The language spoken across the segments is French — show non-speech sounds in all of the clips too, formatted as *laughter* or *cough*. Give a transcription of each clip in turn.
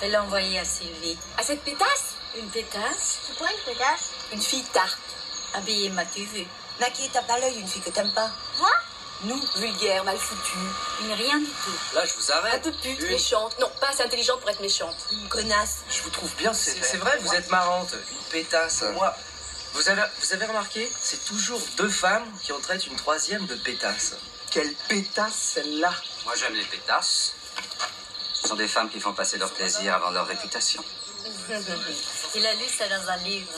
Vais l'envoyer à Sylvie. À cette pétasse? Une pétasse C'est quoi une pétasse? Une fille tarte. Habillée, m'as-tu vu Naki, t'as pas l'œil, une fille que t'aimes pas. Moi? Nous, vulgaire, mal foutue. Une rien du tout. Là, je vous Un arrête. peu pute, Une- méchante. Non, pas assez intelligente pour être méchante. Une connasse. Je vous trouve bien C'est c'est vrai, vous êtes marrante. Une pétasse. Moi. Vous avez, vous avez remarqué C'est toujours deux femmes qui en traitent une troisième de pétasse. Quelle pétasse celle-là? Moi, j'aime les pétasses. Ce sont des femmes qui font passer leur plaisir avant leur réputation. Il a lu ça dans un livre.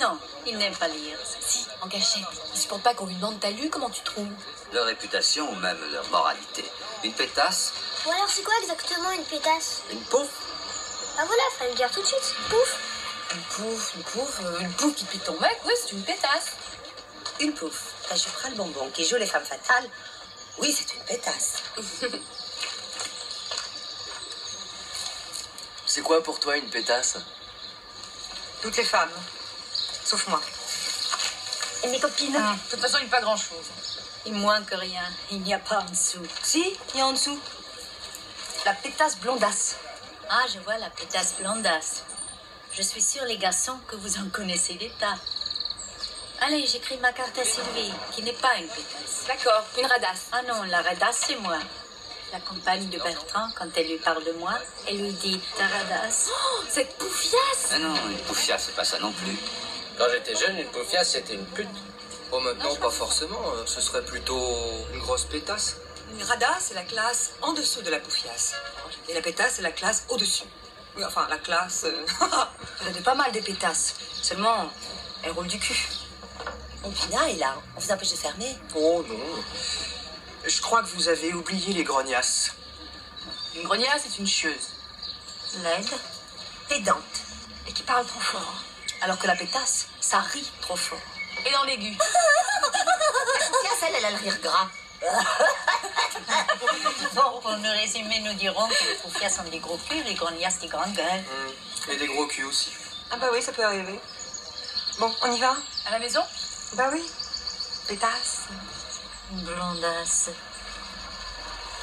Non, il n'aime pas lire. Si, en cachette. Il supporte pas qu'on lui demande t'as lu, comment tu trouves? Leur réputation ou même leur moralité. Une pétasse, Ou alors c'est quoi exactement une pétasse? Une pauvre. Ah voilà, fallait me dire tout de suite. Pouf Une pouffe, une pouffe, euh, une pouffe qui pique ton mec, oui, c'est une pétasse. Une pouffe. T'as Jupra le bonbon qui joue les femmes fatales. Oui, c'est une pétasse. *laughs* C'est quoi pour toi une pétasse? Toutes les femmes. Sauf moi. Et mes copines? De toute façon, il n'y a pas grand-chose. Il moins que rien. Il n'y a pas en dessous. Si, il y a en dessous. La pétasse blondasse. Ah, je vois la pétasse blondasse. Je suis sûre, les garçons, que vous en connaissez l'état. Allez, j'écris ma carte à Sylvie, qui n'est pas une pétasse. D'accord, une radasse. Ah non, la radasse, c'est moi. La compagne de Bertrand, quand elle lui parle de moi, elle lui dit Ta radasse. Oh, cette pouffiasse Ah non, une pouffiasse, c'est pas ça non plus. Quand j'étais jeune, une paufiasse, c'était une pute. Bon, maintenant, pas forcément. euh, Ce serait plutôt une grosse pétasse. Une radasse, c'est la classe en dessous de la pouffiasse. Et la pétasse, c'est la classe au-dessus. Oui, Enfin, la classe. euh, *laughs* a de pas mal des pétasses. Seulement, elle roule du cul. On pinaille là. On vous empêche de fermer. Oh non. Je crois que vous avez oublié les grognasses. Une grognasse, c'est une chieuse. Laide. Pédante. Et qui parle trop fort. Alors que la pétasse, ça rit trop fort. Et dans l'aigu. *laughs* La pouffiasse, elle, elle a le rire gras. *laughs* Bon, pour nous résumer, nous dirons que les poufias sont des gros culs, les grognasses des grandes gueules. Hum, Et des gros culs aussi. Ah bah oui, ça peut arriver. Bon, on y va? À la maison? Bah oui. Pétasse. Blondasse.